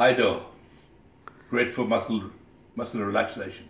Hydo, great for muscle muscle relaxation.